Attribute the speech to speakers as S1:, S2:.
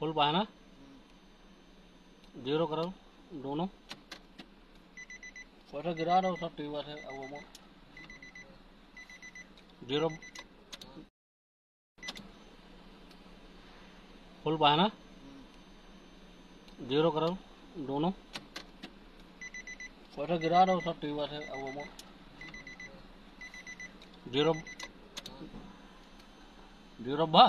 S1: Full पाना zero करो, दोनों। पैसा गिरा रहा हूँ, सब टीवर है अब वो ज़ीरो। फुल पाना ज़ीरो करो, दोनों। पैसा गिरा रहा हूँ, सब टीवर है अब वो ज़ीरो। ज़ीरो भा